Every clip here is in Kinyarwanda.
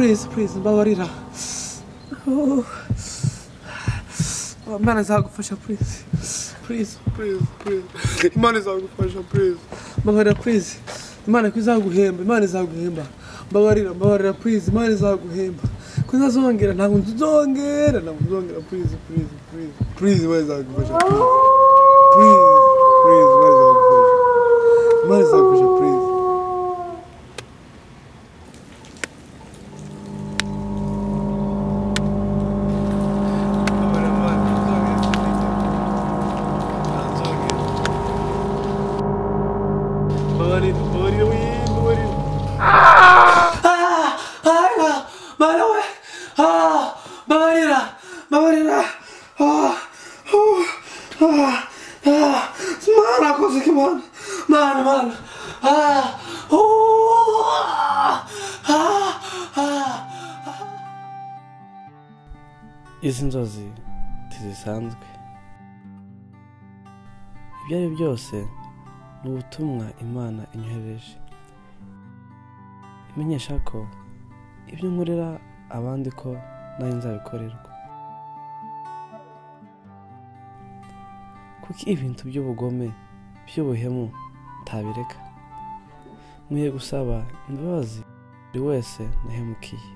please please, mbabarira Oh. oh imana izagufasha please. Please please please. Imana izagufasha please. Mbabarira please. Imana ko izaguhemba imana izaguhemba mbabarira mbabarira please. Imana izaguhemba ko ntazongera ntabwo nzongera ntabwo nzongera please please please. Please imana izagufasha please. Please imana izagufasha imana izagufasha please Mana we! Ah! Mbabarira! Mbabarira! Ah! Oh! Ah! Ah! Mana koze ki mana! Mana mana! Ah! Oh! Ah! Ah! izi nzozi ntizisanzwe ibyo ari byo byose ni ubutumwa imana inyohereje imenyesha ko ibyo nkorera abandi ko nawe nzabikorerwa. Kuko ibintu by'ubugome by'ubuhemu ntabireka. Nkwiye gusaba imbabazi buri wese nahemukiye.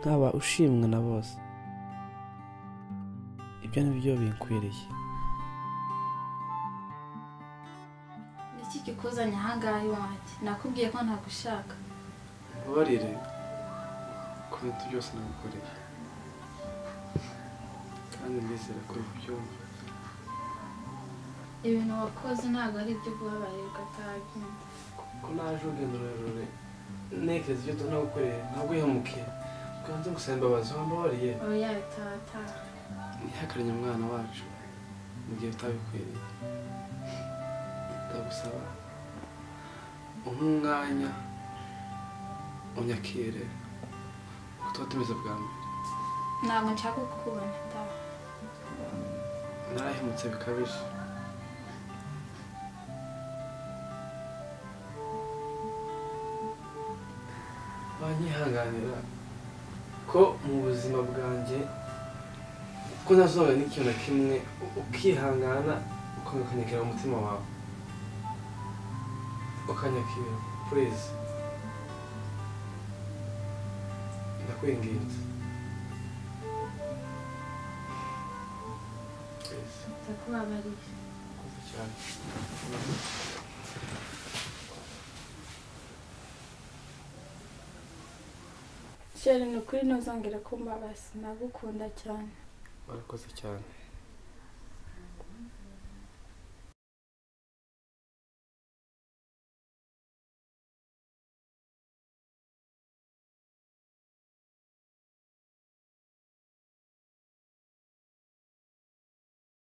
Nkaba ushimwa na bose. Ibyo ni byo binkwiriye. Iki kikuzanye ahangaha iwanjye. Nakubwiye ko ntagushaka. Mbabarire. Ku bintu byose nagukoreye. Kandi ndizera ko ubyumva ibintu wakoze ntabwo ari ibyo kubabarira ugatabyumva ko naje urugendo rurerure ntekereza ibyo tunagukoreye ntabwo uhemukiye ukanze gusaba imbabazi wambabariye. Oya tata. Ntihakaranye umwana wacu. Mu gihe utabikwiriye ndagusaba. Umpe umwanya unyakire uko tuba tumeze bwa mbere. Ntabwo nshaka kukubona taha narahemutse bikabije. Banyihanganira ko mu buzima bwanjye ko ntazongera n'ikintu na kimwe ukihangana ukanyakira mu mutima wawe. Ukanyakira purize ndakwinginze Please. ndakubabariye Murakoze cyane sheri ni ukuri ntuzongere kumbabaza nagukunda cyane barakoze cyane